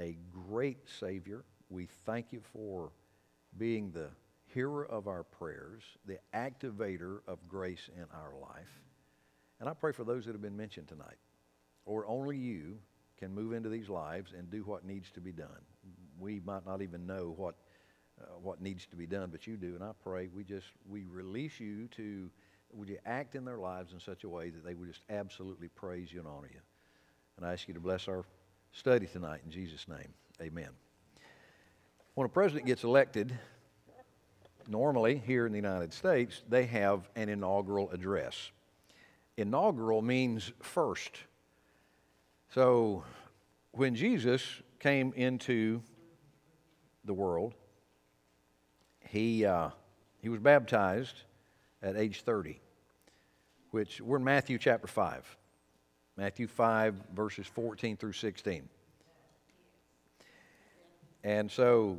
a great Savior. We thank you for being the hearer of our prayers, the activator of grace in our life. And I pray for those that have been mentioned tonight, or only you can move into these lives and do what needs to be done. We might not even know what, uh, what needs to be done, but you do. And I pray we just, we release you to, would you act in their lives in such a way that they would just absolutely praise you and honor you. And I ask you to bless our study tonight in Jesus' name. Amen. When a president gets elected, normally here in the United States, they have an inaugural address. Inaugural means first. So when Jesus came into the world, he, uh, he was baptized at age 30, which we're in Matthew chapter 5. Matthew 5, verses 14 through 16. And so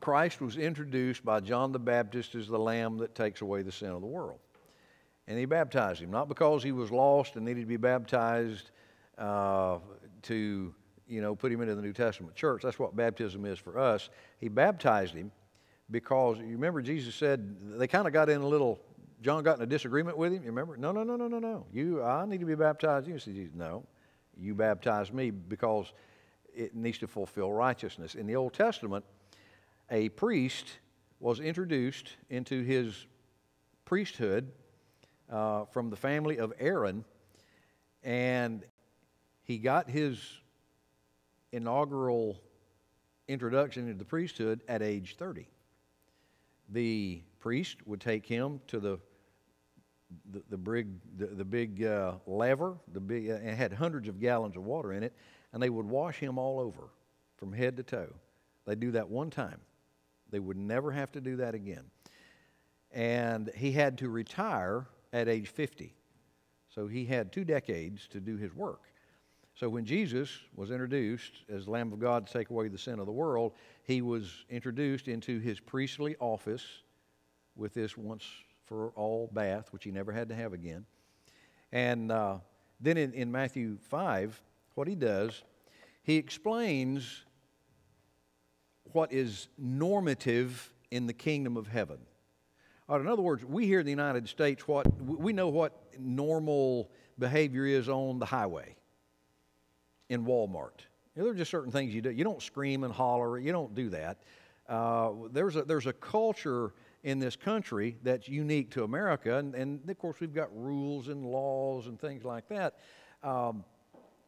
Christ was introduced by John the Baptist as the Lamb that takes away the sin of the world. And he baptized him, not because he was lost and needed to be baptized uh, to, you know, put him into the New Testament church. That's what baptism is for us. He baptized him because, you remember Jesus said, they kind of got in a little, John got in a disagreement with him. You remember? No, no, no, no, no, no. You, I need to be baptized. You said, no, you baptize me because it needs to fulfill righteousness. In the Old Testament, a priest was introduced into his priesthood uh, from the family of Aaron, and he got his inaugural introduction into the priesthood at age 30. The priest would take him to the the, the big, the, the big uh, laver, the big, uh, it had hundreds of gallons of water in it, and they would wash him all over from head to toe. They'd do that one time. They would never have to do that again. And he had to retire at age 50. So he had two decades to do his work. So when Jesus was introduced as Lamb of God to take away the sin of the world, he was introduced into his priestly office with this once for all bath, which he never had to have again. And uh, then in, in Matthew 5, what he does, he explains what is normative in the kingdom of heaven. Or in other words, we here in the United States, what we know what normal behavior is on the highway, in Walmart. You know, there are just certain things you do. You don't scream and holler. You don't do that. Uh, there's a there's a culture in this country that's unique to America, and, and of course we've got rules and laws and things like that. Um,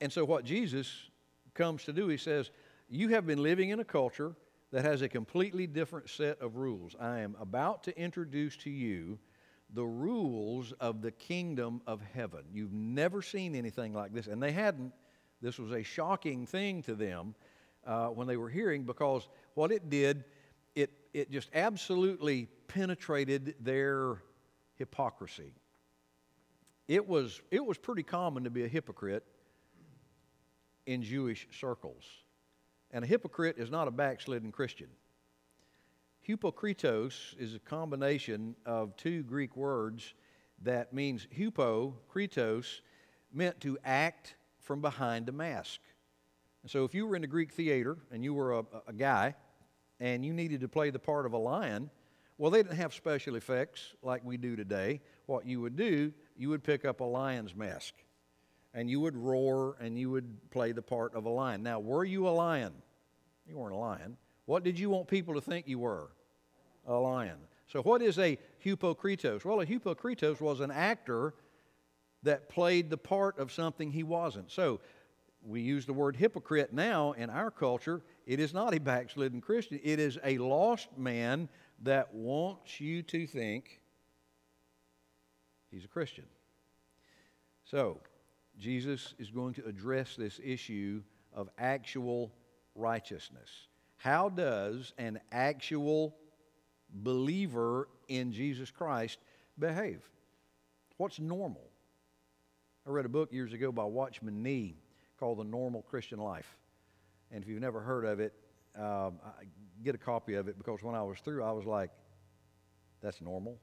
and so what Jesus comes to do, he says, you have been living in a culture that has a completely different set of rules. I am about to introduce to you the rules of the kingdom of heaven. You've never seen anything like this, and they hadn't. This was a shocking thing to them uh, when they were hearing because what it did, it, just absolutely penetrated their hypocrisy. It was, it was pretty common to be a hypocrite in Jewish circles. And a hypocrite is not a backslidden Christian. Hypokritos is a combination of two Greek words that means hupo, kritos, meant to act from behind a mask. And so if you were in the Greek theater and you were a, a guy and you needed to play the part of a lion, well, they didn't have special effects like we do today. What you would do, you would pick up a lion's mask and you would roar and you would play the part of a lion. Now, were you a lion? You weren't a lion. What did you want people to think you were? A lion. So, what is a hypokritos? Well, a hypokritos was an actor that played the part of something he wasn't. So, we use the word hypocrite now in our culture. It is not a backslidden Christian, it is a lost man that wants you to think he's a Christian. So, Jesus is going to address this issue of actual righteousness. How does an actual believer in Jesus Christ behave? What's normal? I read a book years ago by Watchman Nee called The Normal Christian Life. And if you've never heard of it, um, get a copy of it because when I was through, I was like, that's normal?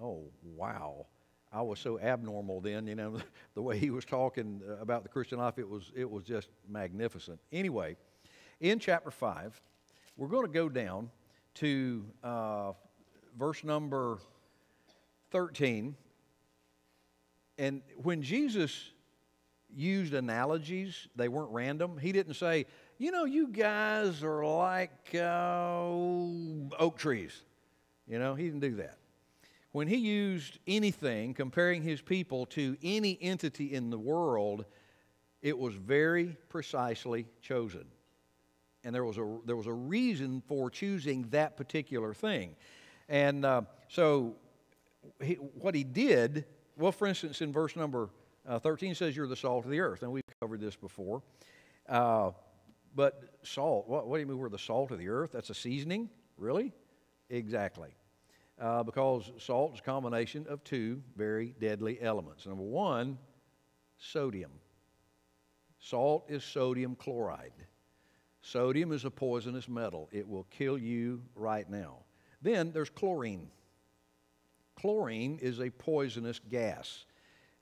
Oh, wow. I was so abnormal then, you know, the way he was talking uh, about the Christian life, it was, it was just magnificent. Anyway, in chapter 5, we're going to go down to uh, verse number 13. And when Jesus used analogies, they weren't random. He didn't say, you know, you guys are like uh, oak trees. You know, he didn't do that. When he used anything comparing his people to any entity in the world, it was very precisely chosen. And there was a, there was a reason for choosing that particular thing. And uh, so, he, what he did, well, for instance, in verse number uh, 13 says, You're the salt of the earth. And we've covered this before. Uh, but salt, what, what do you mean we're the salt of the earth? That's a seasoning? Really? Exactly. Uh, because salt is a combination of two very deadly elements. Number one, sodium. Salt is sodium chloride. Sodium is a poisonous metal. It will kill you right now. Then there's chlorine. Chlorine is a poisonous gas.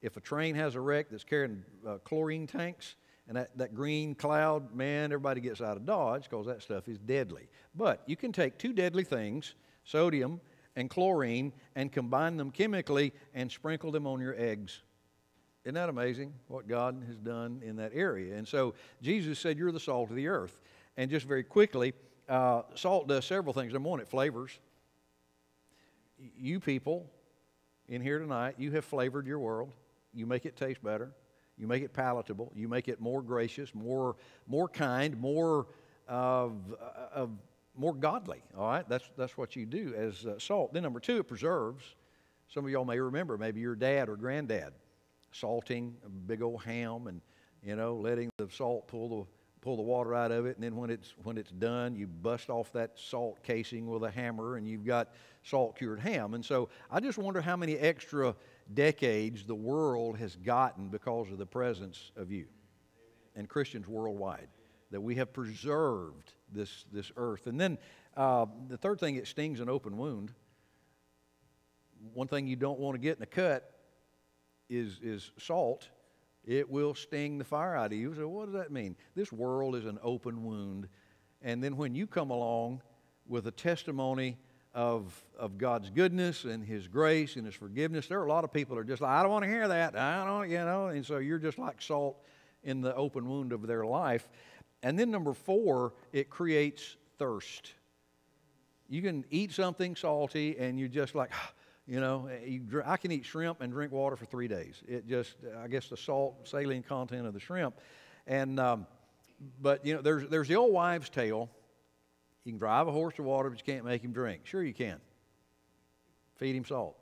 If a train has a wreck that's carrying uh, chlorine tanks, and that, that green cloud, man, everybody gets out of Dodge because that stuff is deadly. But you can take two deadly things, sodium and chlorine, and combine them chemically and sprinkle them on your eggs. Isn't that amazing what God has done in that area? And so Jesus said, You're the salt of the earth. And just very quickly, uh, salt does several things. Number one, it flavors. You people in here tonight, you have flavored your world. You make it taste better. You make it palatable. You make it more gracious, more, more kind, more of, of more godly. All right, that's that's what you do as uh, salt. Then number two, it preserves. Some of y'all may remember, maybe your dad or granddad salting a big old ham and you know letting the salt pull the pull the water out of it, and then when it's when it's done, you bust off that salt casing with a hammer, and you've got salt cured ham. And so I just wonder how many extra decades the world has gotten because of the presence of you and Christians worldwide that we have preserved this, this earth. And then uh, the third thing, it stings an open wound. One thing you don't want to get in a cut is, is salt. It will sting the fire out of you. So, what does that mean? This world is an open wound. And then when you come along with a testimony of, of God's goodness and His grace and His forgiveness, there are a lot of people that are just like, I don't want to hear that. I don't, you know. And so you're just like salt in the open wound of their life. And then number four, it creates thirst. You can eat something salty and you're just like, you know, you, I can eat shrimp and drink water for three days. It just, I guess, the salt saline content of the shrimp. And, um, but, you know, there's, there's the old wives' tale. You can drive a horse to water, but you can't make him drink. Sure, you can. Feed him salt.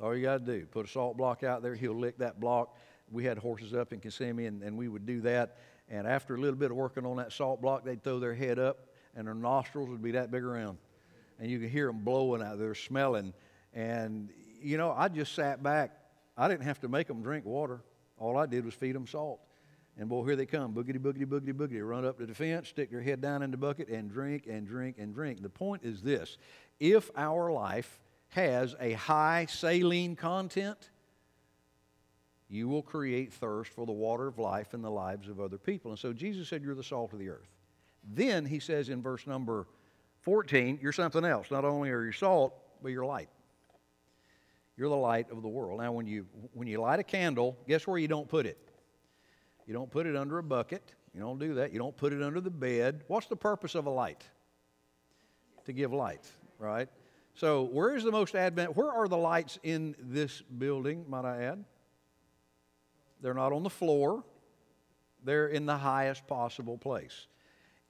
All you got to do, put a salt block out there, he'll lick that block. We had horses up in Kissimmee, and, and we would do that and after a little bit of working on that salt block, they'd throw their head up, and their nostrils would be that big around. And you could hear them blowing out, they're smelling. And, you know, I just sat back. I didn't have to make them drink water. All I did was feed them salt. And boy, here they come, boogity, boogity, boogity, boogity, run up to the fence, stick their head down in the bucket, and drink and drink and drink. The point is this if our life has a high saline content, you will create thirst for the water of life in the lives of other people. And so Jesus said, You're the salt of the earth. Then he says in verse number 14, You're something else. Not only are you salt, but you're light. You're the light of the world. Now, when you, when you light a candle, guess where you don't put it? You don't put it under a bucket. You don't do that. You don't put it under the bed. What's the purpose of a light? To give light, right? So, where is the most advent? Where are the lights in this building, might I add? They're not on the floor, they're in the highest possible place.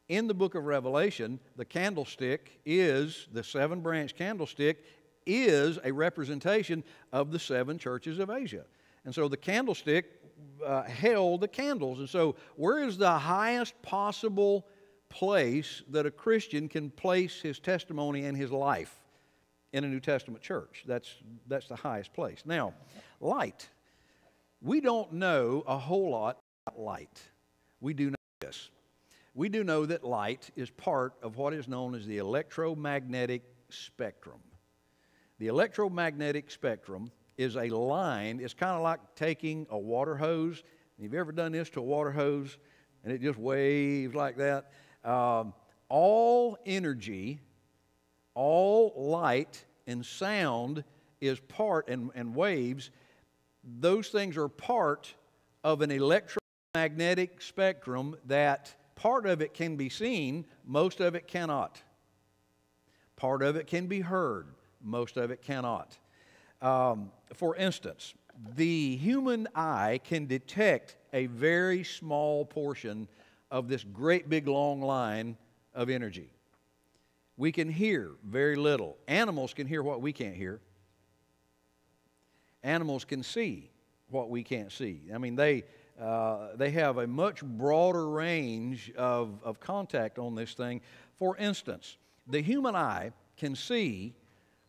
In the book of Revelation, the candlestick is, the seven branch candlestick is a representation of the seven churches of Asia. And so the candlestick uh, held the candles. And so, where is the highest possible place that a Christian can place his testimony and his life in a New Testament church? That's, that's the highest place. Now, light we don't know a whole lot about light. We do know this. We do know that light is part of what is known as the electromagnetic spectrum. The electromagnetic spectrum is a line. It's kind of like taking a water hose. You've ever done this to a water hose and it just waves like that? Um, all energy, all light and sound is part, and, and waves, those things are part of an electromagnetic spectrum that part of it can be seen, most of it cannot. Part of it can be heard, most of it cannot. Um, for instance, the human eye can detect a very small portion of this great big long line of energy. We can hear very little. Animals can hear what we can't hear. Animals can see what we can't see. I mean, they, uh, they have a much broader range of, of contact on this thing. For instance, the human eye can see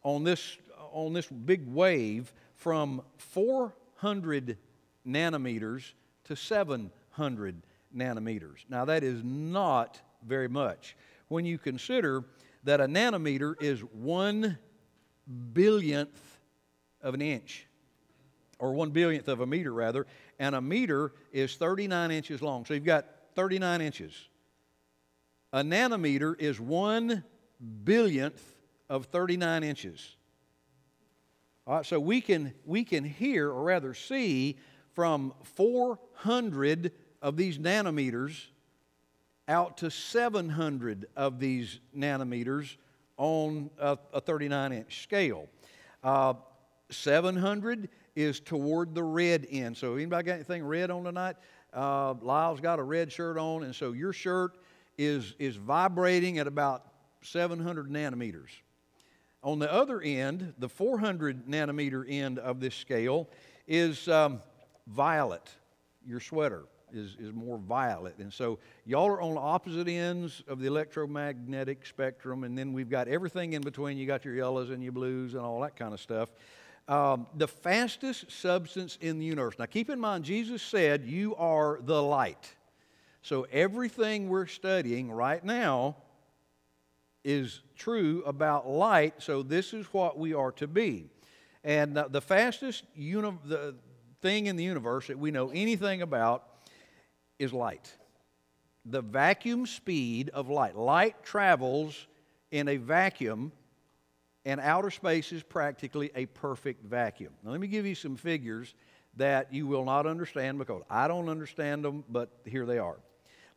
on this, on this big wave from 400 nanometers to 700 nanometers. Now, that is not very much. When you consider that a nanometer is one billionth of an inch, or one billionth of a meter, rather, and a meter is 39 inches long. So you've got 39 inches. A nanometer is one billionth of 39 inches. All right, so we can, we can hear, or rather see, from 400 of these nanometers out to 700 of these nanometers on a, a 39 inch scale. Uh, 700 is toward the red end. So, anybody got anything red on tonight? Uh, Lyle's got a red shirt on, and so your shirt is, is vibrating at about 700 nanometers. On the other end, the 400 nanometer end of this scale is um, violet, your sweater is, is more violet. And so y'all are on opposite ends of the electromagnetic spectrum, and then we've got everything in between. You got your yellows and your blues and all that kind of stuff. Um, the fastest substance in the universe. Now, keep in mind, Jesus said, You are the light. So, everything we're studying right now is true about light. So, this is what we are to be. And uh, the fastest uni- the thing in the universe that we know anything about is light. The vacuum speed of light. Light travels in a vacuum, and outer space is practically a perfect vacuum. Now, let me give you some figures that you will not understand because I don't understand them, but here they are.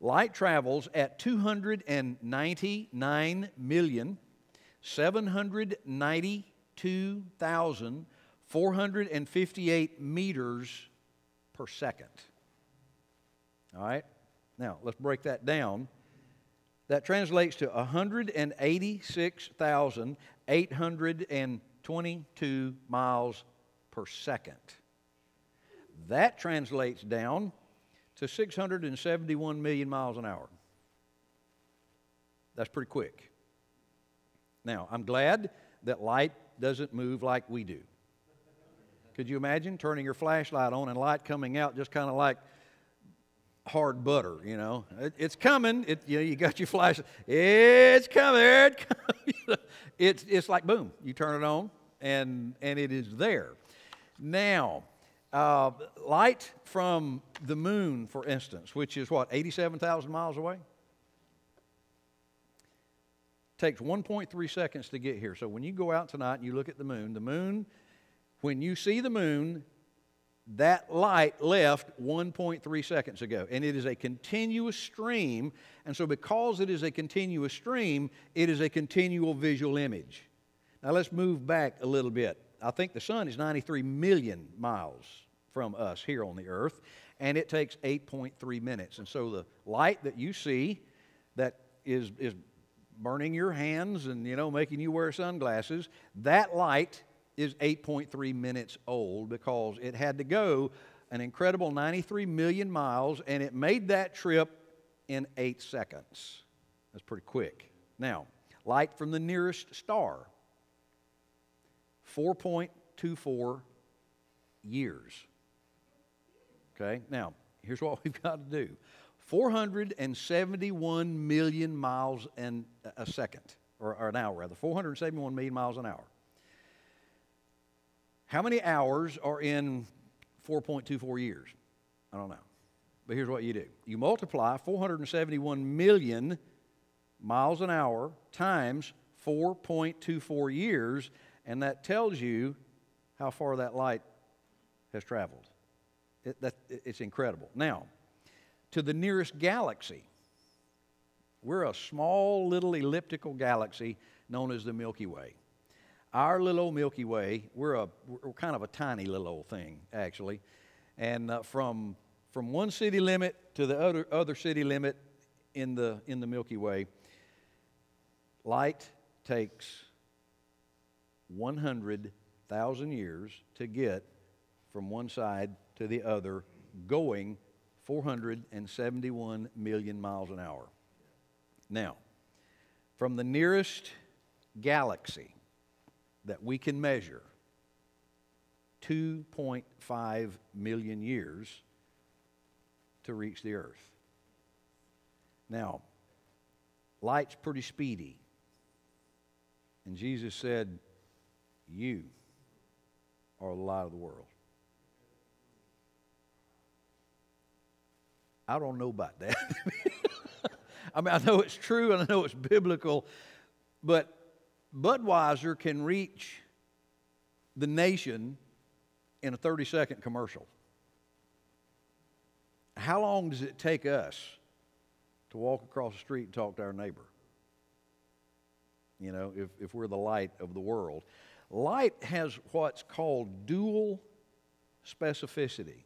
Light travels at 299 million, 792,458 meters per second. All right? Now, let's break that down. That translates to 186,822 miles per second. That translates down to 671 million miles an hour. That's pretty quick. Now, I'm glad that light doesn't move like we do. Could you imagine turning your flashlight on and light coming out just kind of like hard butter, you know. It, it's coming. It, you know, you got your flash. It's coming. It comes. it's, it's like boom. You turn it on, and, and it is there. Now, uh, light from the moon, for instance, which is what, 87,000 miles away? Takes 1.3 seconds to get here. So when you go out tonight and you look at the moon, the moon, when you see the moon, that light left 1.3 seconds ago. And it is a continuous stream. And so, because it is a continuous stream, it is a continual visual image. Now, let's move back a little bit. I think the sun is 93 million miles from us here on the earth, and it takes 8.3 minutes. And so, the light that you see that is, is burning your hands and, you know, making you wear sunglasses, that light is 8.3 minutes old because it had to go an incredible 93 million miles and it made that trip in eight seconds. That's pretty quick. Now, light from the nearest star 4.24 years. Okay, now here's what we've got to do 471 million miles in a second, or, or an hour rather, 471 million miles an hour. How many hours are in 4.24 years? I don't know. But here's what you do you multiply 471 million miles an hour times 4.24 years, and that tells you how far that light has traveled. It, that, it's incredible. Now, to the nearest galaxy, we're a small little elliptical galaxy known as the Milky Way. Our little old Milky Way, we're, a, we're kind of a tiny little old thing, actually. And uh, from, from one city limit to the other, other city limit in the, in the Milky Way, light takes 100,000 years to get from one side to the other, going 471 million miles an hour. Now, from the nearest galaxy that we can measure, 2.5 million years to reach the earth. Now, light's pretty speedy. And Jesus said, You are the light of the world. I don't know about that. I mean, I know it's true and I know it's biblical, but Budweiser can reach the nation in a 30 second commercial. How long does it take us to walk across the street and talk to our neighbor? You know, if, if we're the light of the world. Light has what's called dual specificity.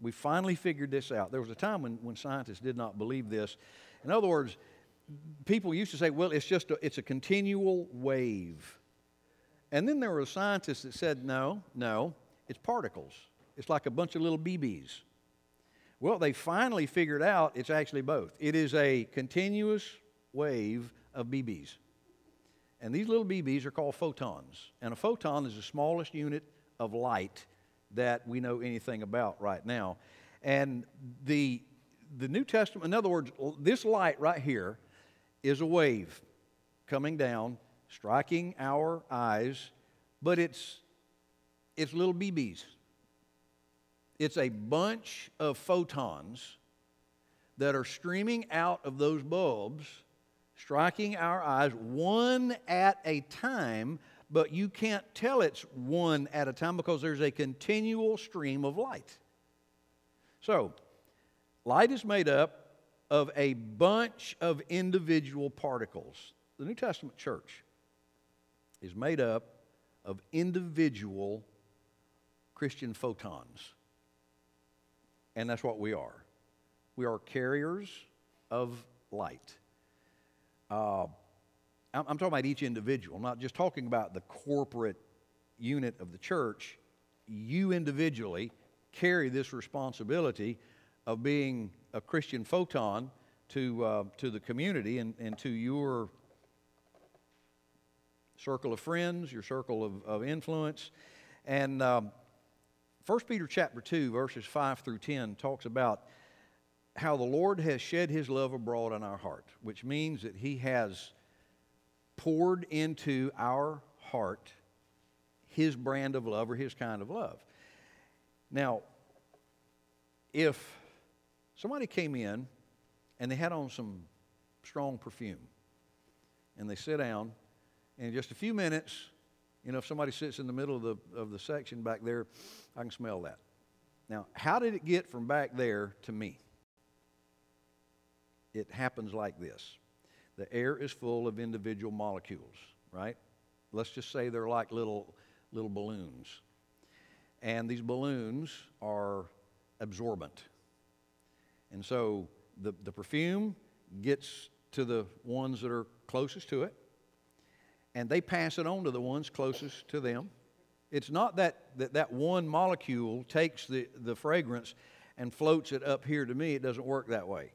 We finally figured this out. There was a time when, when scientists did not believe this. In other words, people used to say, well, it's just a, it's a continual wave. And then there were scientists that said, no, no, it's particles. It's like a bunch of little BBs. Well, they finally figured out it's actually both. It is a continuous wave of BBs. And these little BBs are called photons. And a photon is the smallest unit of light that we know anything about right now. And the, the New Testament, in other words, this light right here is a wave coming down, striking our eyes, but it's, it's little BBs. It's a bunch of photons that are streaming out of those bulbs, striking our eyes one at a time, but you can't tell it's one at a time because there's a continual stream of light. So, light is made up of a bunch of individual particles. The New Testament church is made up of individual Christian photons. And that's what we are. We are carriers of light. Uh, I'm, I'm talking about each individual, not just talking about the corporate unit of the church. You individually carry this responsibility of being a Christian photon to, uh, to the community and, and to your circle of friends, your circle of, of influence. And um, 1 Peter chapter 2, verses 5 through 10 talks about how the Lord has shed his love abroad in our heart, which means that he has poured into our heart his brand of love or his kind of love. Now, if somebody came in and they had on some strong perfume and they sit down, and in just a few minutes, you know, if somebody sits in the middle of the, of the section back there, I can smell that. Now, how did it get from back there to me? It happens like this the air is full of individual molecules, right? Let's just say they're like little, little balloons. And these balloons are absorbent. And so the, the perfume gets to the ones that are closest to it, and they pass it on to the ones closest to them. It's not that that, that one molecule takes the, the fragrance and floats it up here to me. It doesn't work that way.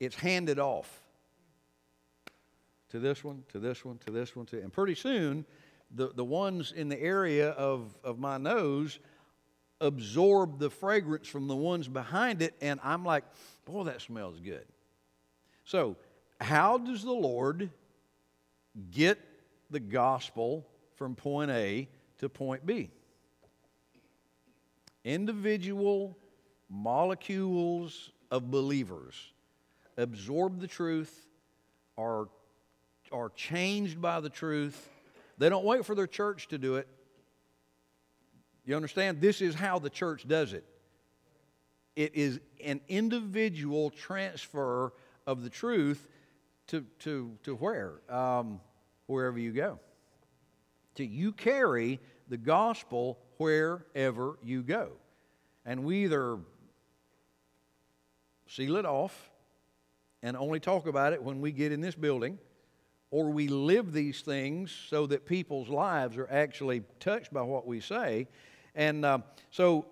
It's handed off to this one, to this one, to this one, to, and pretty soon, the, the ones in the area of, of my nose absorb the fragrance from the ones behind it, and I'm like, boy, that smells good. So, how does the Lord get the gospel from point A to point B? individual molecules of believers absorb the truth, are, are changed by the truth. They don't wait for their church to do it. You understand? This is how the church does it. It is an individual transfer of the truth to, to, to where? Um, wherever you go. To you carry the gospel wherever you go. And we either seal it off and only talk about it when we get in this building, or we live these things so that people's lives are actually touched by what we say. And uh, so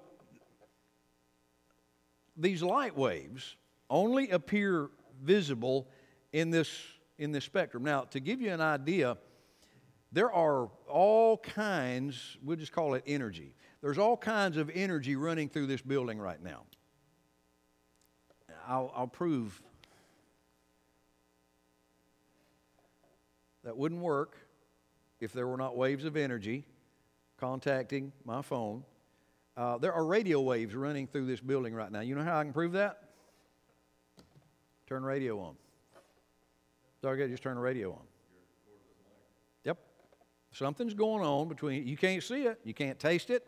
these light waves only appear visible in this, in this spectrum. Now, to give you an idea, there are all kinds, we'll just call it energy. There's all kinds of energy running through this building right now. I'll, I'll prove that wouldn't work if there were not waves of energy contacting my phone. Uh, there are radio waves running through this building right now. You know how I can prove that? Turn radio on. Okay, just turn the radio on. Yep. Something's going on between, you can't see it, you can't taste it,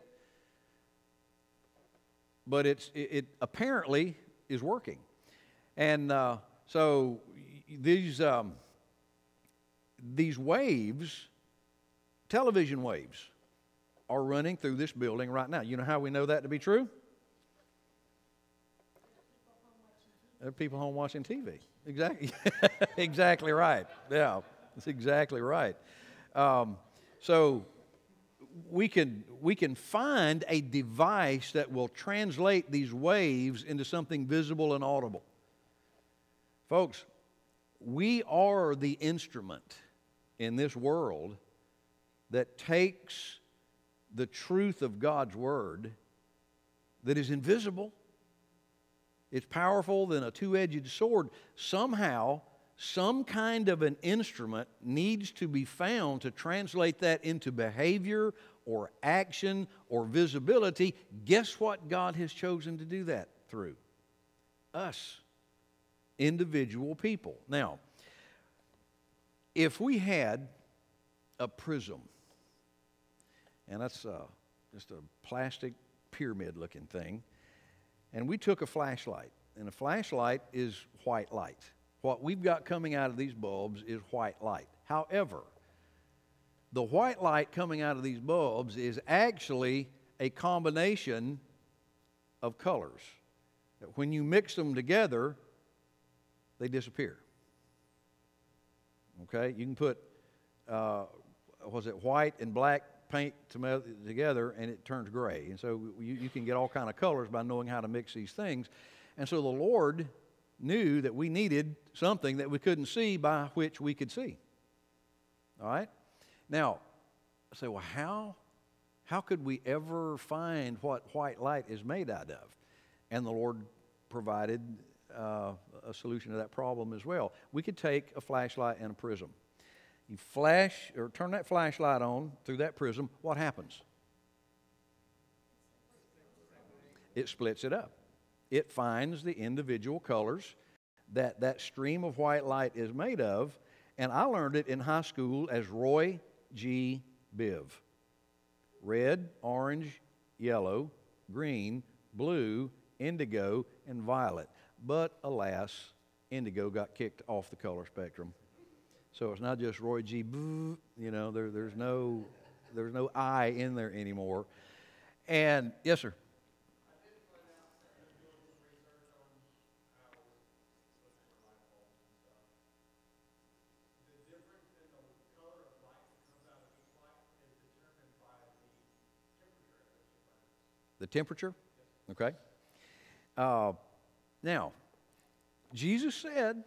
but it's, it, it apparently is working. And uh, so these, um, these waves, television waves, are running through this building right now. You know how we know that to be true? There are people home watching TV. Exactly. exactly right. Yeah, that's exactly right. Um, so we can we can find a device that will translate these waves into something visible and audible. Folks, we are the instrument in this world that takes the truth of God's word that is invisible it's powerful than a two edged sword. Somehow, some kind of an instrument needs to be found to translate that into behavior or action or visibility. Guess what God has chosen to do that through? Us, individual people. Now, if we had a prism, and that's uh, just a plastic pyramid looking thing, and we took a flashlight, and a flashlight is white light. What we've got coming out of these bulbs is white light. However, the white light coming out of these bulbs is actually a combination of colors. That when you mix them together, they disappear. Okay? You can put, uh, was it white and black paint together and it turns gray. And so you, you can get all kind of colors by knowing how to mix these things. And so the Lord knew that we needed something that we couldn't see by which we could see. All right? Now, I say, well, how, how could we ever find what white light is made out of? And the Lord provided uh, a solution to that problem as well. We could take a flashlight and a prism. You flash or turn that flashlight on through that prism, what happens? It splits it up. It finds the individual colors that that stream of white light is made of, and I learned it in high school as Roy G. Biv. Red, orange, yellow, green, blue, indigo, and violet. But alas, indigo got kicked off the color spectrum so it's not just Roy G. you know, there, there's no there's no I in there anymore. And yes, sir. The difference in the color of light that comes out of each light is determined by the temperature? Okay. Uh, now, Jesus said,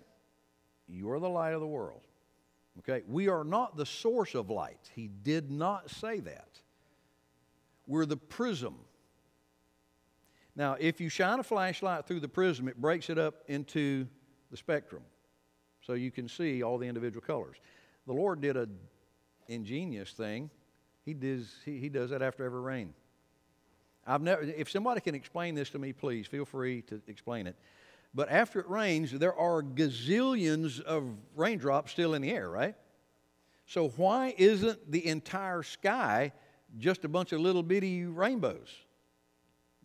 You are the light of the world. Okay, we are not the source of light. He did not say that. We're the prism. Now, if you shine a flashlight through the prism, it breaks it up into the spectrum. So you can see all the individual colors. The Lord did an ingenious thing. He does, he, he does that after every rain. I've never, if somebody can explain this to me, please feel free to explain it. But after it rains, there are gazillions of raindrops still in the air, right? So why isn't the entire sky just a bunch of little bitty rainbows?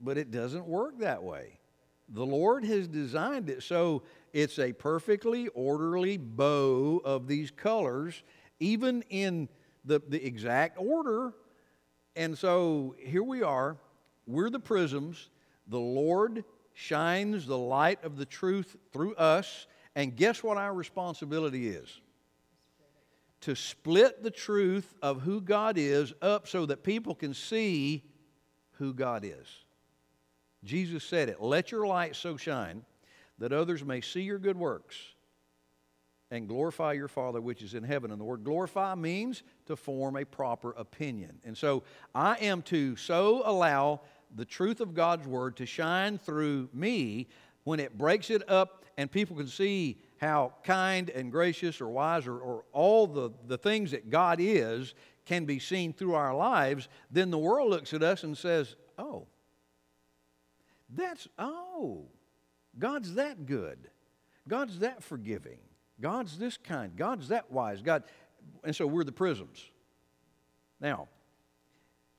But it doesn't work that way. The Lord has designed it so it's a perfectly orderly bow of these colors, even in the, the exact order. And so here we are. We're the prisms. The Lord shines the light of the truth through us. And guess what our responsibility is? To split the truth of who God is up so that people can see who God is. Jesus said it let your light so shine that others may see your good works and glorify your Father which is in heaven. And the word glorify means to form a proper opinion. And so I am to so allow the truth of God's word to shine through me when it breaks it up and people can see how kind and gracious or wise or, or all the, the things that God is can be seen through our lives, then the world looks at us and says, Oh, that's, oh, God's that good. God's that forgiving. God's this kind. God's that wise. God, and so we're the prisms. Now,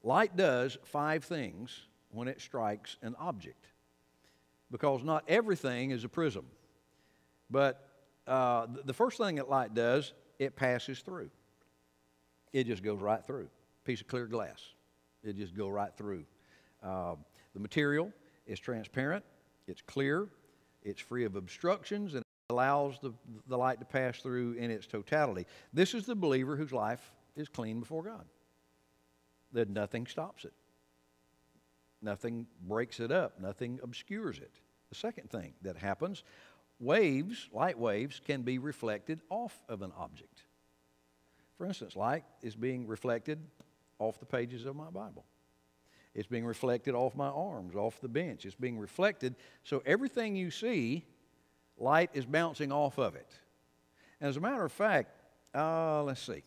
light does five things when it strikes an object because not everything is a prism. But uh, the first thing that light does, it passes through. It just goes right through. Piece of clear glass. It just go right through. Uh, the material is transparent. It's clear. It's free of obstructions and it allows the, the light to pass through in its totality. This is the believer whose life is clean before God. That nothing stops it. Nothing breaks it up. Nothing obscures it. The second thing that happens waves, light waves, can be reflected off of an object. For instance, light is being reflected off the pages of my Bible. It's being reflected off my arms, off the bench. It's being reflected. So everything you see, light is bouncing off of it. As a matter of fact, uh, let's see.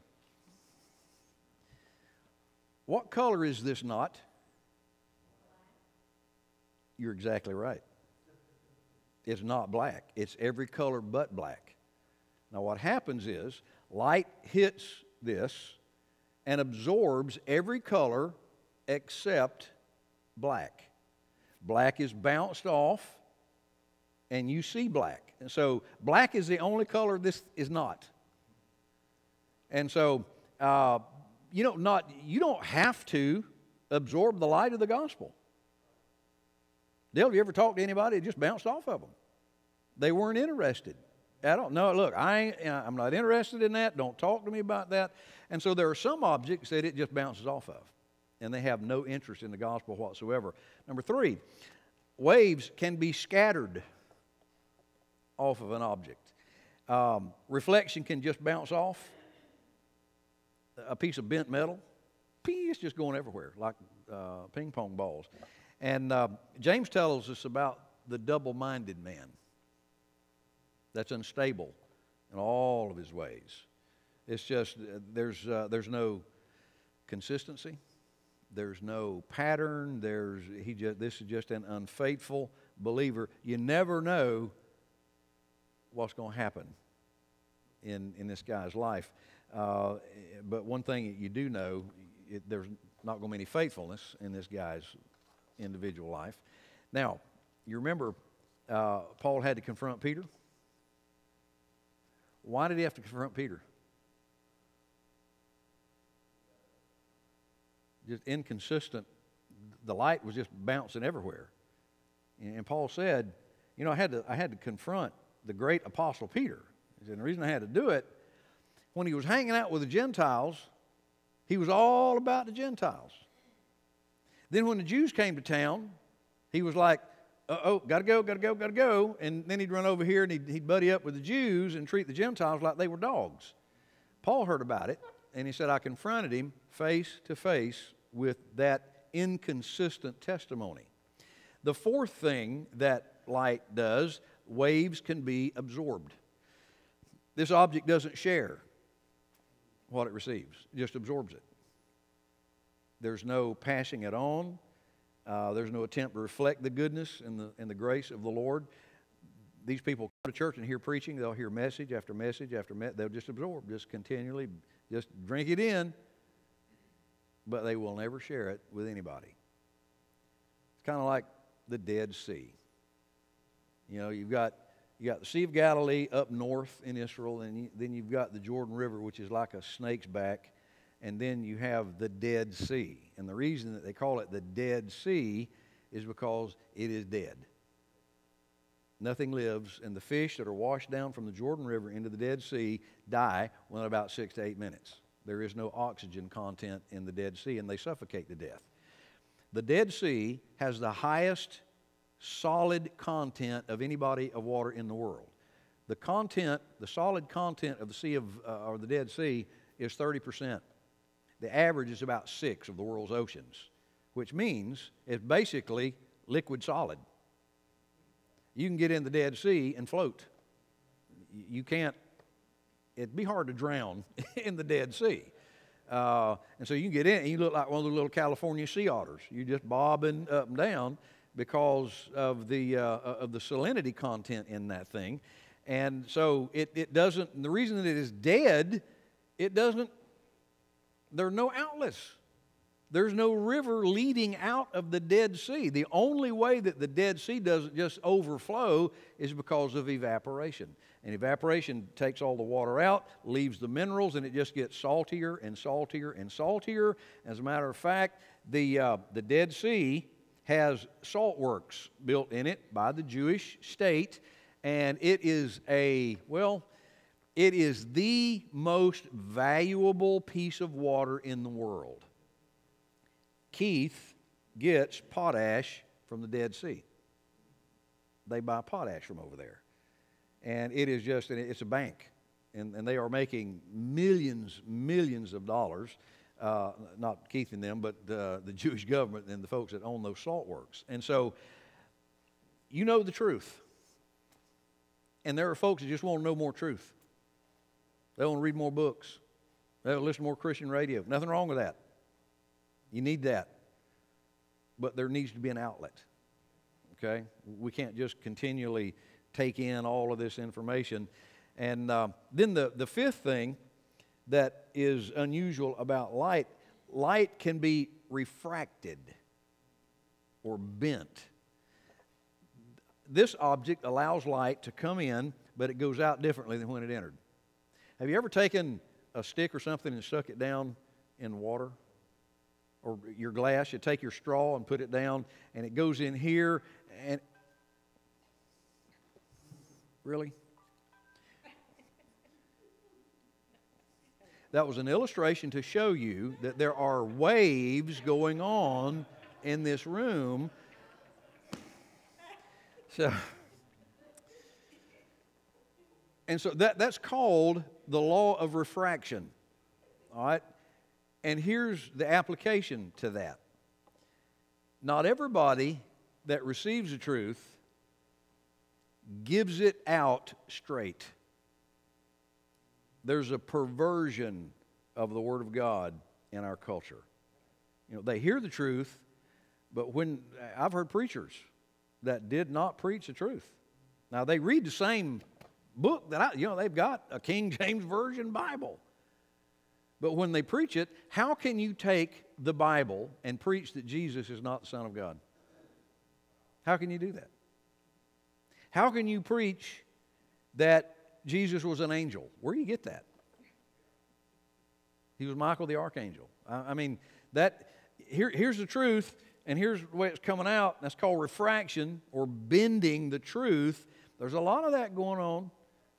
What color is this knot? You're exactly right. It's not black, it's every color but black. Now, what happens is light hits this and absorbs every color except black. Black is bounced off, and you see black. And so, black is the only color this is not. And so, uh, you know, not you don't have to absorb the light of the gospel. Dale, you ever talked to anybody that just bounced off of them? They weren't interested. I don't know. Look, I I'm not interested in that. Don't talk to me about that. And so there are some objects that it just bounces off of and they have no interest in the gospel whatsoever. Number three, waves can be scattered off of an object. Um, reflection can just bounce off. A piece of bent metal, pee, it's just going everywhere like uh, ping pong balls. And uh, James tells us about the double minded man that's unstable in all of his ways. It's just, uh, there's, uh, there's no consistency there's no pattern. There's, he just, this is just an unfaithful believer. You never know what's going to happen in, in this guy's life. Uh, but one thing you do know, it, there's not going to be any faithfulness in this guy's individual life. Now, you remember uh, Paul had to confront Peter? Why did he have to confront Peter? just inconsistent. The light was just bouncing everywhere. And Paul said, you know, I had to, I had to confront the great apostle Peter. And the reason I had to do it, when he was hanging out with the Gentiles, he was all about the Gentiles. Then when the Jews came to town, he was like, oh, gotta go, gotta go, gotta go. And then he'd run over here and he'd, he'd buddy up with the Jews and treat the Gentiles like they were dogs. Paul heard about it and he said, I confronted him face to face with that inconsistent testimony. The fourth thing that light does, waves can be absorbed. This object doesn't share what it receives, it just absorbs it. There's no passing it on, Uh, there's no attempt to reflect the goodness and the, and the grace of the Lord. These people come to church and hear preaching. They'll hear message after message after message. They'll just absorb, just continually, just drink it in, but they will never share it with anybody. It's kind of like the Dead Sea. You know, you've got you got the Sea of Galilee up north in Israel, and you, then you've got the Jordan River, which is like a snake's back, and then you have the Dead Sea. And the reason that they call it the Dead Sea is because it is dead. Nothing lives, and the fish that are washed down from the Jordan River into the Dead Sea die within about six to eight minutes. There is no oxygen content in the Dead Sea, and they suffocate to death. The Dead Sea has the highest solid content of any body of water in the world. The content, the solid content of the Sea of, uh, or the Dead Sea is 30%. The average is about six of the world's oceans, which means it's basically liquid solid. You can get in the Dead Sea and float. You can't, it'd be hard to drown in the Dead Sea. Uh, and so you get in and you look like one of the little California sea otters. You're just bobbing up and down because of the, uh, of the salinity content in that thing. And so it, it doesn't, the reason that it is dead, it doesn't, there are no outlets. There's no river leading out of the Dead Sea. The only way that the Dead Sea doesn't just overflow is because of evaporation. And evaporation takes all the water out, leaves the minerals, and it just gets saltier and saltier and saltier. As a matter of fact, the, uh, the Dead Sea has salt works built in it by the Jewish state, and it is a, well, it is the most valuable piece of water in the world. Keith gets potash from the Dead Sea. They buy potash from over there. And it is just, it's a bank. And, and they are making millions, millions of dollars uh, not Keith and them, but uh, the Jewish government and the folks that own those salt works. And so you know the truth. And there are folks that just want to know more truth. They want to read more books. They want to listen to more Christian radio. Nothing wrong with that. You need that. But there needs to be an outlet. Okay? We can't just continually take in all of this information. And uh, then the, the fifth thing that is unusual about light light can be refracted or bent. This object allows light to come in, but it goes out differently than when it entered. Have you ever taken a stick or something and stuck it down in water? Or your glass, you take your straw and put it down, and it goes in here, and really? That was an illustration to show you that there are waves going on in this room. So, and so that, that's called the law of refraction. All right? And here's the application to that. Not everybody that receives the truth gives it out straight there's a perversion of the Word of God in our culture. You know, they hear the truth, but when I've heard preachers that did not preach the truth. Now they read the same book that I, you know, they've got a King James Version Bible. But when they preach it, how can you take the Bible and preach that Jesus is not the Son of God? How can you do that? How can you preach that Jesus was an angel. Where do you get that? He was Michael the archangel. I, mean, that here, here's the truth, and here's the way it's coming out. That's called refraction or bending the truth. There's a lot of that going on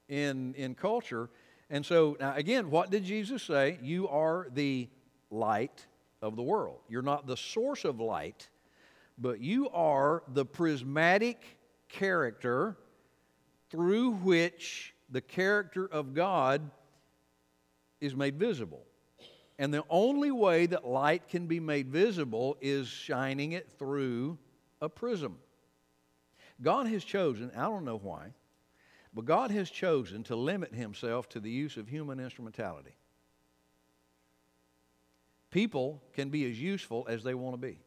in, in culture. And so, now again, what did Jesus say? You are the light of the world. You're not the source of light, but you are the prismatic character through which the character of God is made visible. And the only way that light can be made visible is shining it through a prism. God has chosen, I don't know why, but God has chosen to limit himself to the use of human instrumentality. People can be as useful as they want to be.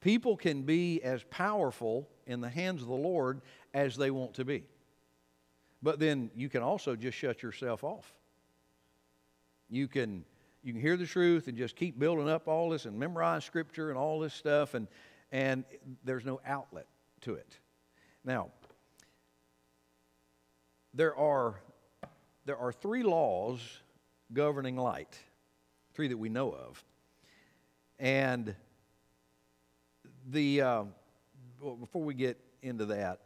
People can be as powerful in the hands of the Lord as they want to be. But then you can also just shut yourself off. You can you can hear the truth and just keep building up all this and memorize scripture and all this stuff and and there's no outlet to it. Now, there are there are three laws governing light, three that we know of. And the uh, well, before we get into that,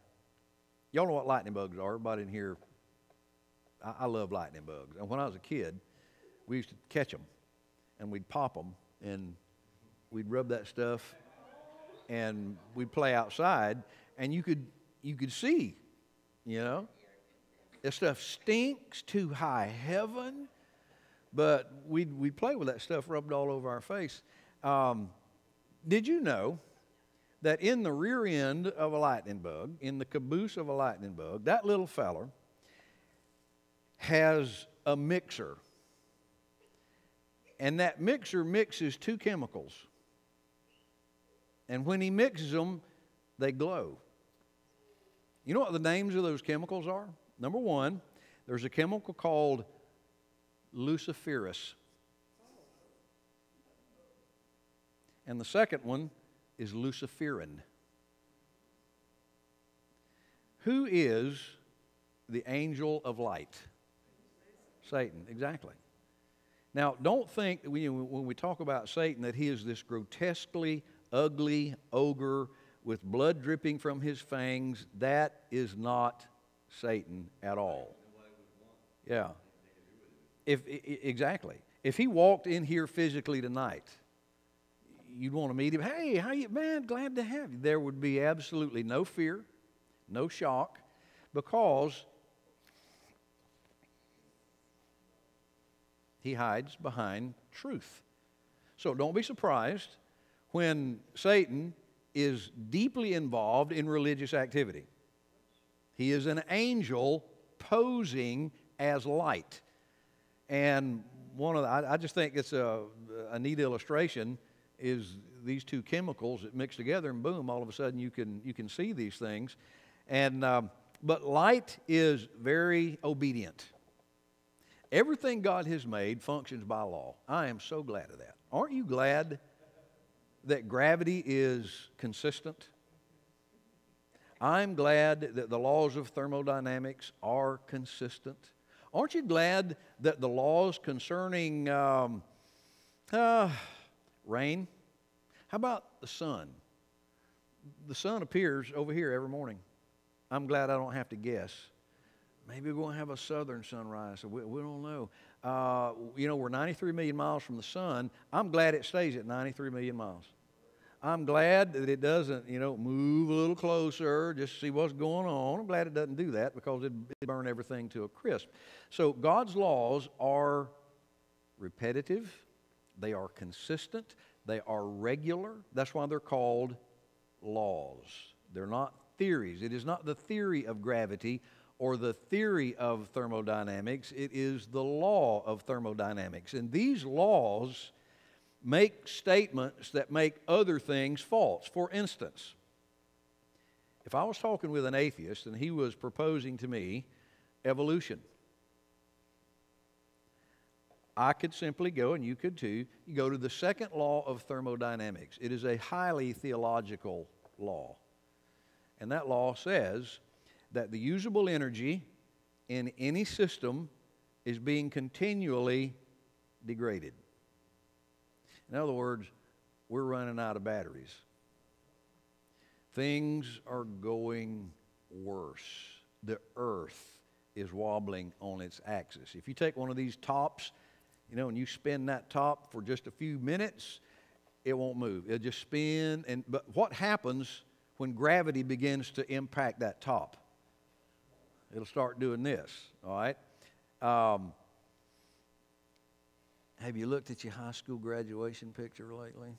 y'all know what lightning bugs are. Everybody in here, I, I love lightning bugs. And when I was a kid, we used to catch them, and we'd pop them, and we'd rub that stuff, and we'd play outside, and you could you could see, you know, this stuff stinks to high heaven, but we'd, we'd play with that stuff rubbed all over our face. Um, did you know that in the rear end of a lightning bug, in the caboose of a lightning bug, that little feller has a mixer. And that mixer mixes two chemicals. And when he mixes them, they glow. You know what the names of those chemicals are? Number one, there's a chemical called luciferase. And the second one is luciferin. Who is the angel of light? Satan, exactly. Now, don't think that when we talk about Satan that he is this grotesquely ugly ogre with blood dripping from his fangs. That is not Satan at all. Yeah. If, exactly. If he walked in here physically tonight, you'd want to meet him. Hey, how you, man? Glad to have you. There would be absolutely no fear, no shock, because he hides behind truth. So don't be surprised when Satan is deeply involved in religious activity. He is an angel posing as light. And one of the, I, I just think it's a, a neat illustration is these two chemicals that mix together and boom, all of a sudden you can, you can see these things. And, um, but light is very obedient. Everything God has made functions by law. I am so glad of that. Aren't you glad that gravity is consistent? I'm glad that the laws of thermodynamics are consistent. Aren't you glad that the laws concerning um, uh, rain? How about the sun? The sun appears over here every morning. I'm glad I don't have to guess. Maybe we're going to have a southern sunrise, so we, we don't know. Uh, you know, we're 93 million miles from the sun. I'm glad it stays at 93 million miles. I'm glad that it doesn't, you know, move a little closer, just see what's going on. I'm glad it doesn't do that because it'd, burn everything to a crisp. So God's laws are repetitive, they are consistent, they are regular. That's why they're called laws. They're not theories. It is not the theory of gravity or the theory of thermodynamics, it is the law of thermodynamics. And these laws make statements that make other things false. For instance, if I was talking with an atheist and he was proposing to me evolution, I could simply go, and you could too, you go to the second law of thermodynamics. It is a highly theological law. And that law says that the usable energy in any system is being continually degraded. In other words, we're running out of batteries. Things are going worse. The earth is wobbling on its axis. If you take one of these tops, you know, and you spin that top for just a few minutes, it won't move. It'll just spin. And but what happens when gravity begins to impact that top? It'll start doing this. All right. Um, have you looked at your high school graduation picture lately?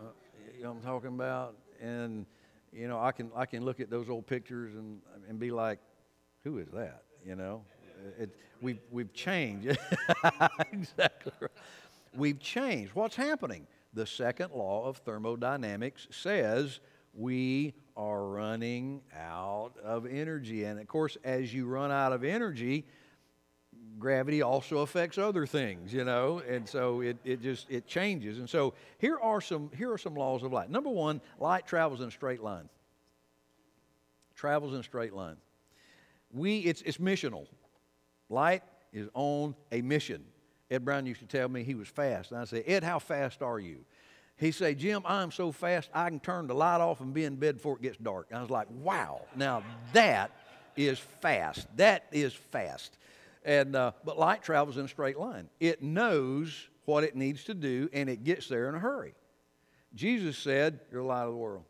Uh, you know I'm talking about? And, you know, I can, I can look at those old pictures and, and be like, who is that? You know? It, we've, we've changed. exactly right. We've changed. What's happening? the second law of thermodynamics says we are running out of energy. And of course, as you run out of energy, gravity also affects other things, you know, and so it, it just it changes. And so here are some here are some laws of light. Number one, light travels in a straight line. Travels in a straight line. We it's it's missional. Light is on a mission. Ed Brown used to tell me he was fast. And I say, Ed, how fast are you? He say, Jim, I'm so fast I can turn the light off and be in bed before it gets dark. And I was like, wow, now that is fast. That is fast. And, uh, but light travels in a straight line. It knows what it needs to do and it gets there in a hurry. Jesus said, You're the light of the world.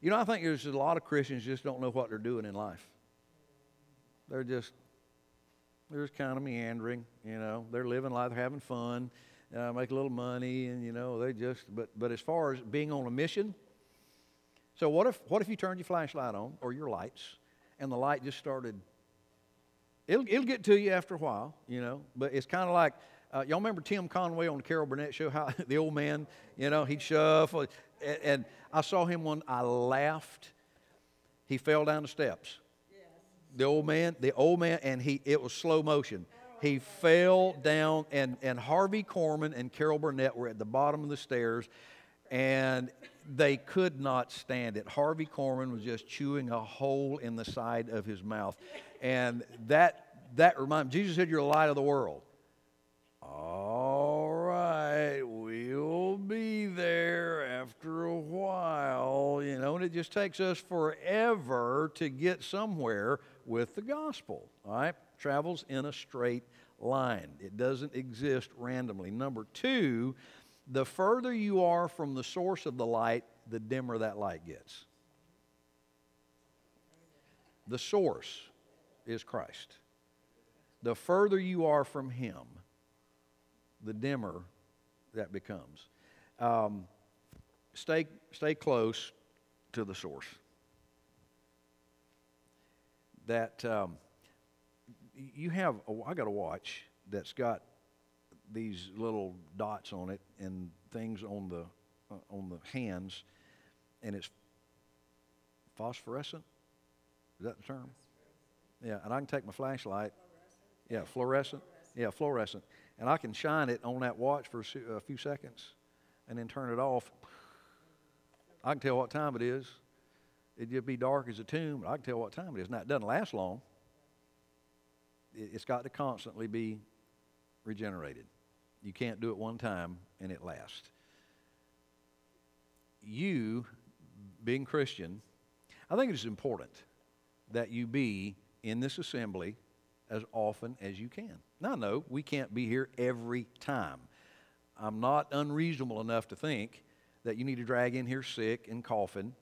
You know, I think there's a lot of Christians just don't know what they're doing in life. They're just, they're just kind of meandering, you know. They're living life, they're having fun, uh, make a little money, and, you know, they just, but, but as far as being on a mission, so what if, what if you turned your flashlight on or your lights and the light just started It'll, it'll get to you after a while, you know, but it's kind of like, uh, y'all remember Tim Conway on the Carol Burnett show? How the old man, you know, he'd shuffle. And, and I saw him one, I laughed. He fell down the steps. Yes. The old man, the old man, and he, it was slow motion. He fell down, and, and Harvey Korman and Carol Burnett were at the bottom of the stairs, and they could not stand it. Harvey Korman was just chewing a hole in the side of his mouth. And that, that reminded Jesus said, You're the light of the world. All right, we'll be there after a while, you know, and it just takes us forever to get somewhere with the gospel, all right? Travels in a straight line, it doesn't exist randomly. Number two, the further you are from the source of the light, the dimmer that light gets. The source is Christ. The further you are from Him, the dimmer that becomes. Um, stay, stay close to the source. That um, you have, a, I got a watch that's got these little dots on it and things on the uh, on the hands, and it's phosphorescent. Is that the term? Yeah, and I can take my flashlight. Yeah, fluorescent. Yeah, fluorescent. And I can shine it on that watch for a few seconds and then turn it off. I can tell what time it is. It'd be dark as a tomb, but I can tell what time it is. Now, it doesn't last long. It's got to constantly be regenerated. You can't do it one time and it lasts. You, being Christian, I think it is important that you be in this assembly as often as you can. Now, no, we can't be here every time. I'm not unreasonable enough to think that you need to drag in here sick and coughing.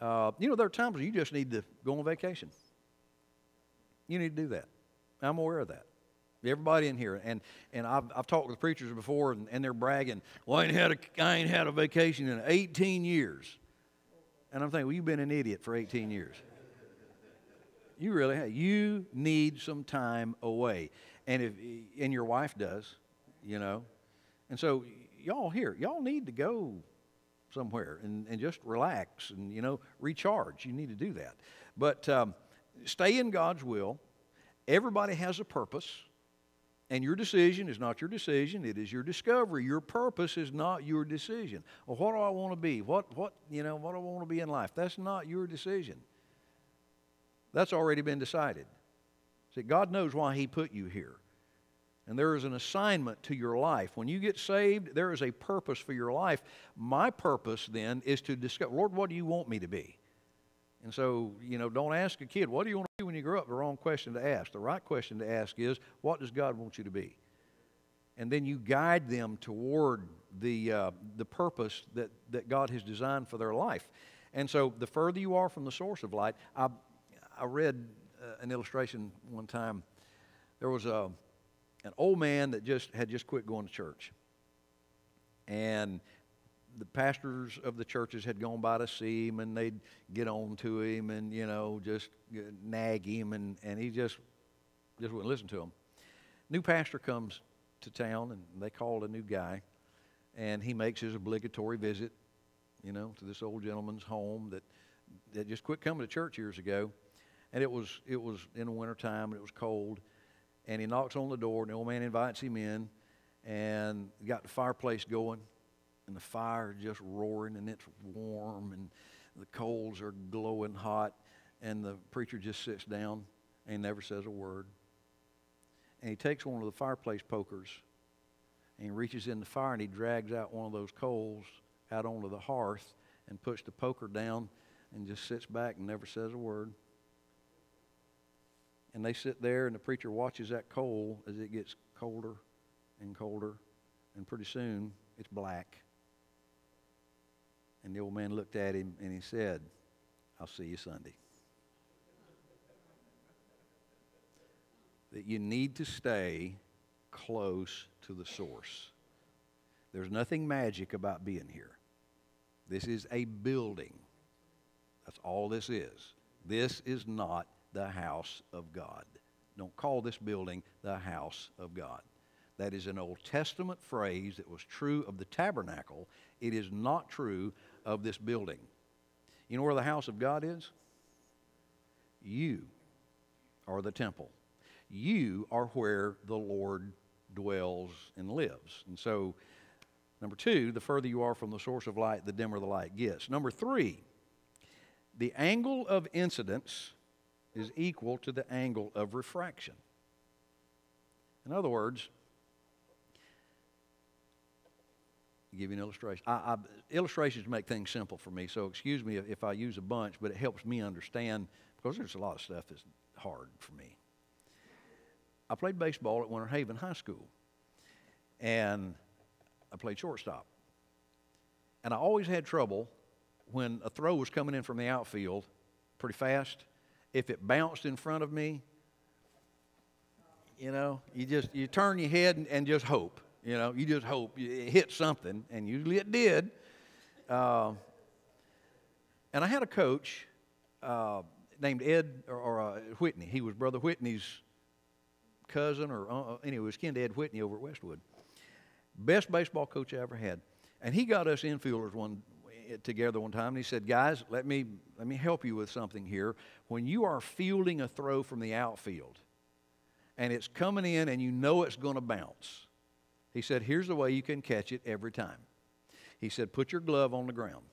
Uh, you know, there are times you just need to go on vacation. You need to do that. I'm aware of that. Everybody in here, and and I've, I've talked with preachers before, and, and they're bragging, "Well, I ain't had a I ain't had a vacation in 18 years," and I'm thinking, "Well, you've been an idiot for 18 years." You really have. You need some time away. And if and your wife does, you know. And so y'all here, y'all need to go somewhere and, and just relax and, you know, recharge. You need to do that. But um, stay in God's will. Everybody has a purpose. And your decision is not your decision, it is your discovery. Your purpose is not your decision. Well, what do I want to be? What, what, you know, what do I want to be in life? That's not your decision. That's already been decided. See, God knows why He put you here. And there is an assignment to your life. When you get saved, there is a purpose for your life. My purpose then is to discover, Lord, what do you want me to be? And so, you know, don't ask a kid, what do you want to be when you grow up? The wrong question to ask. The right question to ask is, what does God want you to be? And then you guide them toward the, uh, the purpose that, that God has designed for their life. And so, the further you are from the source of light, I, I read uh, an illustration one time. There was a, an old man that just had just quit going to church. And the pastors of the churches had gone by to see him and they'd get on to him and, you know, just uh, nag him. And, and he just, just wouldn't listen to them. New pastor comes to town and they called a new guy. and he makes his obligatory visit, you know, to this old gentleman's home that, that just quit coming to church years ago. And it was, it was in the wintertime and it was cold. And he knocks on the door, and the old man invites him in, and got the fireplace going, and the fire is just roaring, and it's warm, and the coals are glowing hot, and the preacher just sits down and never says a word. And he takes one of the fireplace pokers and he reaches in the fire and he drags out one of those coals out onto the hearth and puts the poker down and just sits back and never says a word. And they sit there and the preacher watches that coal as it gets colder and colder and pretty soon it's black. And the old man looked at him and he said, I'll see you Sunday. that you need to stay close to the source. There's nothing magic about being here. This is a building. That's all this is. This is not the house of God. Don't call this building the house of God. That is an Old Testament phrase that was true of the tabernacle. It is not true of this building. You know where the house of God is? You are the temple. You are where the Lord dwells and lives. And so, number two, the further you are from the source of light, the dimmer the light gets. Number three, the angle of incidence is equal to the angle of refraction. In other words, I'll give you an illustration. I, I, illustrations make things simple for me, so excuse me if, if I use a bunch, but it helps me understand because there's a lot of stuff that's hard for me. I played baseball at Winter Haven High School, and I played shortstop. And I always had trouble when a throw was coming in from the outfield pretty fast. If it bounced in front of me, you know, you just you turn your head and, and just hope. You know, you just hope it hit something, and usually it did. Uh, and I had a coach uh, named Ed or, or uh, Whitney. He was Brother Whitney's cousin or uh, uh, anyway, was kin to Ed Whitney over at Westwood. Best baseball coach I ever had. And he got us infielders one eh, together one time and he said, Guys, let me let me help you with something here. When you are fielding a throw from the outfield and it's coming in and you know it's going to bounce, he said, Here's the way you can catch it every time. He said, Put your glove on the ground.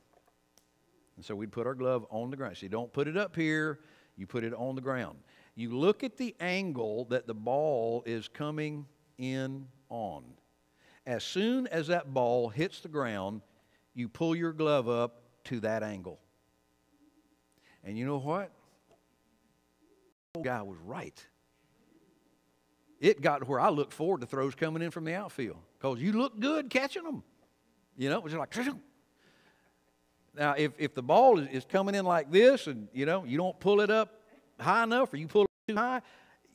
And so we'd put our glove on the ground. So you don't put it up here, you put it on the ground. You look at the angle that the ball is coming in on. As soon as that ball hits the ground, you pull your glove up to that angle. And you know what? The guy was right. It got to where I looked forward to throws coming in from the outfield because you look good catching them. You know, it was like, now if, if the ball is, is coming in like this and, you know, you don't pull it up high enough or you pull it too high,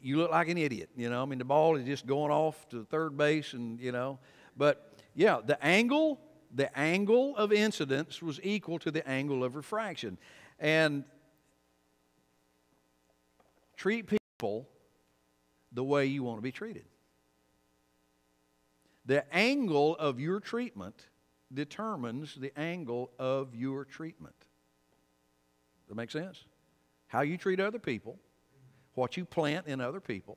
you look like an idiot. You know, I mean, the ball is just going off to third base, and you know, but yeah, the angle, the angle of incidence was equal to the angle of refraction, and treat people the way you want to be treated. The angle of your treatment determines the angle of your treatment. Does that make sense? How you treat other people, what you plant in other people,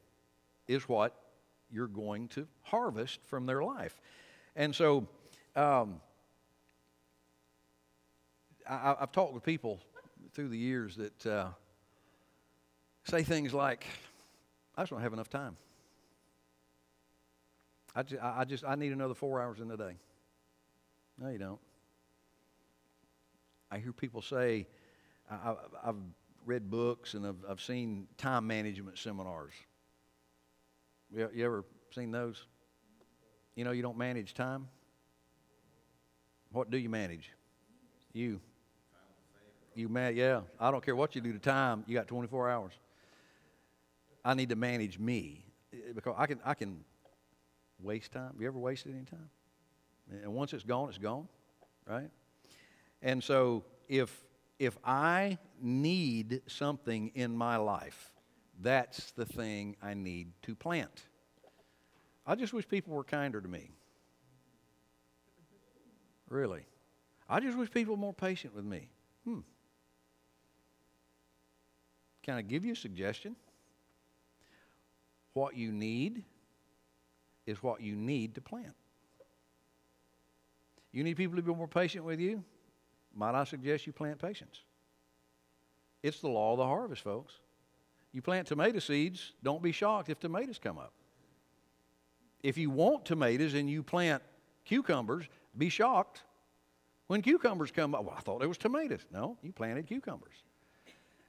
is what you're going to harvest from their life. And so, um, I, have talked with people through the years that uh, say things like, I just don't have enough time. I just, I just I need another four hours in the day. No, you don't. I hear people say, I, have read books and I've, I've seen time management seminars. You, you ever seen those? You know, you don't manage time. What do you manage? You. You man, yeah. I don't care what you do to time. You got 24 hours. I need to manage me because I can I can waste time. Have You ever wasted any time? And once it's gone, it's gone, right? And so if if I need something in my life, that's the thing I need to plant. I just wish people were kinder to me. Really. I just wish people were more patient with me. Hmm. Can I give you a suggestion? What you need is what you need to plant. You need people to be more patient with you? Might I suggest you plant patience? It's the law of the harvest, folks. You plant tomato seeds, don't be shocked if tomatoes come up. If you want tomatoes and you plant cucumbers, be shocked when cucumbers come up. Well, I thought it was tomatoes. No, you planted cucumbers.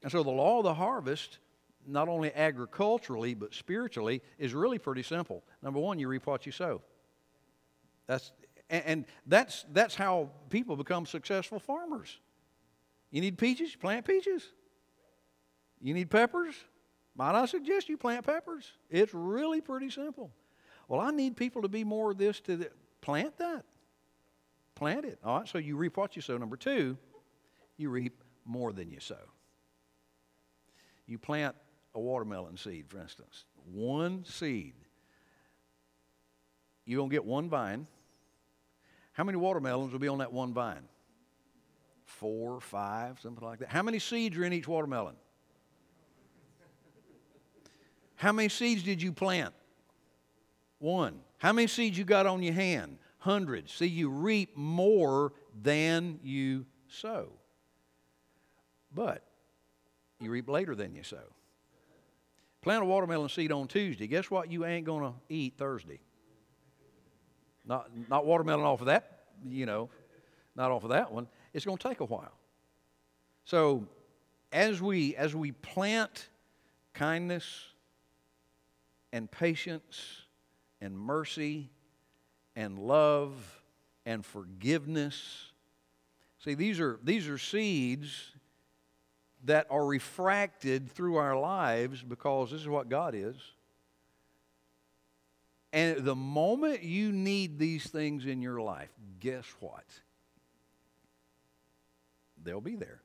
And so the law of the harvest, not only agriculturally but spiritually, is really pretty simple. Number one, you reap what you sow. That's and, that's that's how people become successful farmers. You need peaches, plant peaches. You need peppers? Might I suggest you plant peppers? It's really pretty simple. Well, I need people to be more of this to the, plant that. Plant it. All right, so you reap what you sow. Number two, you reap more than you sow. You plant a watermelon seed, for instance, one seed. You're going to get one vine. How many watermelons will be on that one vine? Four, five, something like that. How many seeds are in each watermelon? How many seeds did you plant? One. How many seeds you got on your hand? Hundreds. See, you reap more than you sow. But you reap later than you sow. Plant a watermelon seed on Tuesday. Guess what you ain't going to eat Thursday? Not, not watermelon off of that, you know, not off of that one. It's going to take a while. So as we, as we plant kindness, and patience and mercy and love and forgiveness. See, these are, these are seeds that are refracted through our lives because this is what God is. And the moment you need these things in your life, guess what? They'll be there.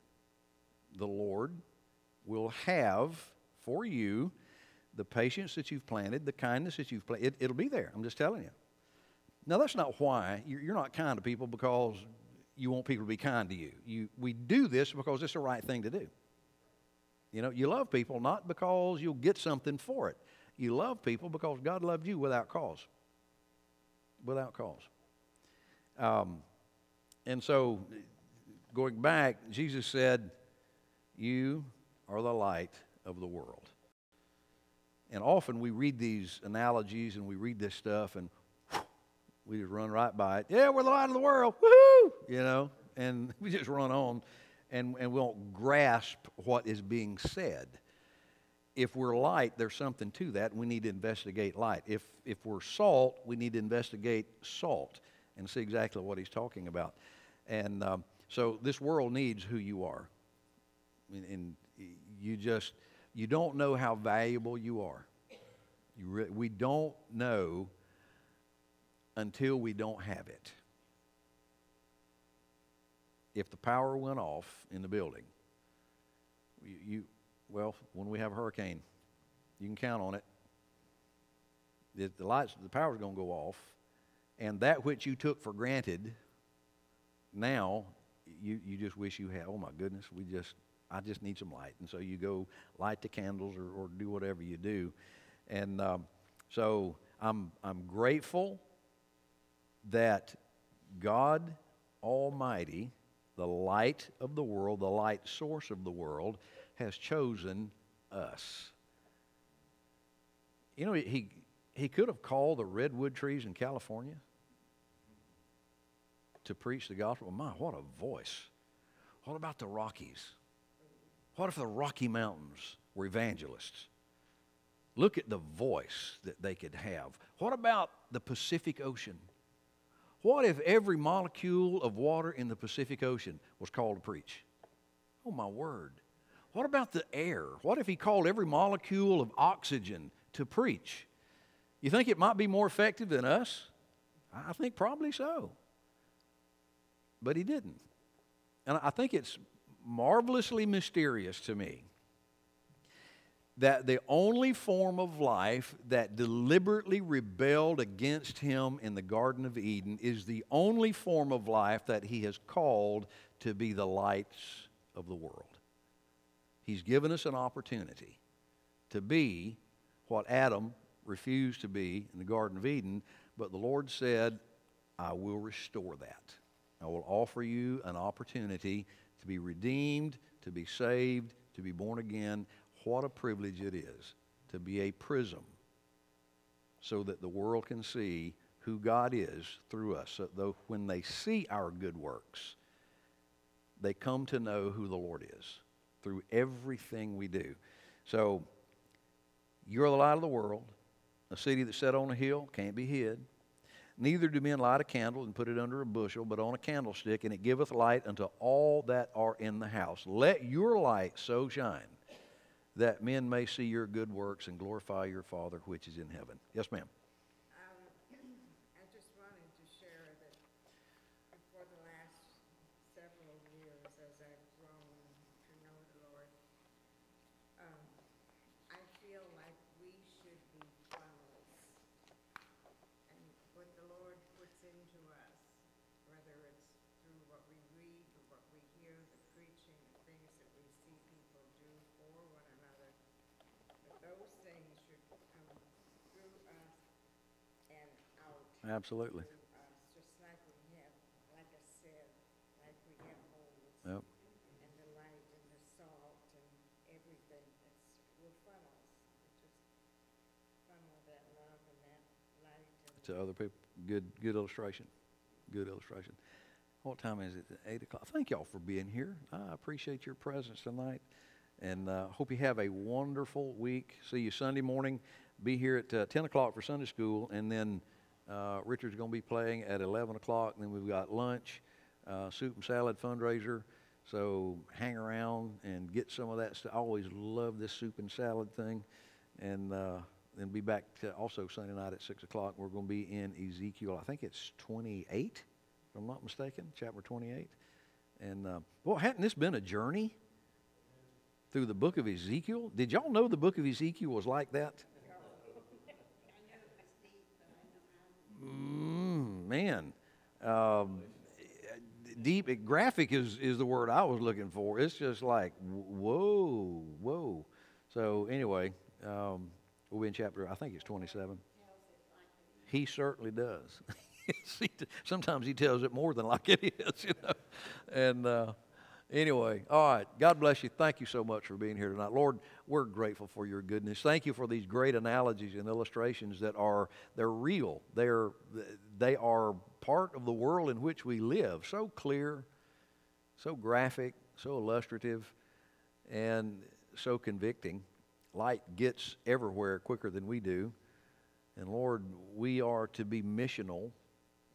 The Lord will have for you the patience that you've planted, the kindness that you've planted, it, will be there. I'm just telling you. Now, that's not why. You're, not kind to people because you want people to be kind to you. you. We do this because it's the right thing to do. You know, you love people not because you'll get something for it. You love people because God loved you without cause. Without cause. Um, and so, going back, Jesus said, You are the light of the world. And often we read these analogies and we read this stuff and we just run right by it. Yeah, we're the light of the world. Woohoo! You know, and we just run on and, and we don't grasp what is being said. If we're light, there's something to that. We need to investigate light. If, if we're salt, we need to investigate salt and see exactly what he's talking about. And um, so this world needs who you are. And, and you just you don't know how valuable you are. You re- we don't know until we don't have it. If the power went off in the building, you, you well, when we have a hurricane, you can count on it. The, the lights, the power's going to go off, and that which you took for granted, now you, you just wish you had. Oh my goodness, we just I just need some light. And so you go light the candles or, or do whatever you do. And um, so I'm, I'm grateful that God Almighty, the light of the world, the light source of the world, has chosen us. You know, he, he could have called the redwood trees in California to preach the gospel. My, what a voice. What about the Rockies? What if the Rocky Mountains were evangelists? Look at the voice that they could have. What about the Pacific Ocean? What if every molecule of water in the Pacific Ocean was called to preach? Oh, my word. What about the air? What if he called every molecule of oxygen to preach? You think it might be more effective than us? I think probably so. But he didn't. And I think it's marvelously mysterious to me that the only form of life that deliberately rebelled against him in the Garden of Eden is the only form of life that he has called to be the lights of the world. He's given us an opportunity to be what Adam refused to be in the Garden of Eden, but the Lord said, I will restore that. I will offer you an opportunity to be redeemed, to be saved, to be born again. What a privilege it is to be a prism so that the world can see who God is through us. So though when they see our good works, they come to know who the Lord is through everything we do. So you're the light of the world. A city that's set on a hill can't be hid. Neither do men light a candle and put it under a bushel, but on a candlestick, and it giveth light unto all that are in the house. Let your light so shine that men may see your good works and glorify your Father which is in heaven. Yes, ma'am. Absolutely. just like we have, like I said, like we have holes. Yep. And the light and the salt and everything, we're funnels. Just funnel that love and that light and. To other people. Good, good illustration. Good illustration. What time is it? Eight o'clock. Thank y'all for being here. I appreciate your presence tonight, and uh, hope you have a wonderful week. See you Sunday morning. Be here at uh, ten o'clock for Sunday school, and then. Uh, Richard's going to be playing at 11 o'clock. Then we've got lunch, uh, soup and salad fundraiser. So hang around and get some of that stuff. I always love this soup and salad thing. And uh, then be back also Sunday night at 6 o'clock. We're going to be in Ezekiel, I think it's 28, if I'm not mistaken, chapter 28. And, uh, well, hadn't this been a journey through the book of Ezekiel? Did y'all know the book of Ezekiel was like that? Man, um, deep graphic is is the word I was looking for. It's just like whoa, whoa. So anyway, um, we'll be in chapter. I think it's twenty-seven. He certainly does. Sometimes he tells it more than like it is, you know, and. Uh, Anyway, all right. God bless you. Thank you so much for being here tonight. Lord, we're grateful for your goodness. Thank you for these great analogies and illustrations that are they're real. They're they are part of the world in which we live. So clear, so graphic, so illustrative, and so convicting. Light gets everywhere quicker than we do. And Lord, we are to be missional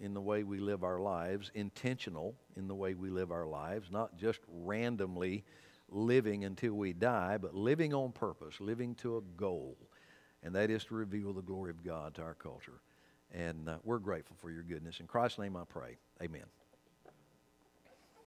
in the way we live our lives, intentional in the way we live our lives, not just randomly living until we die, but living on purpose, living to a goal. And that is to reveal the glory of God to our culture. And uh, we're grateful for your goodness. In Christ's name I pray. Amen.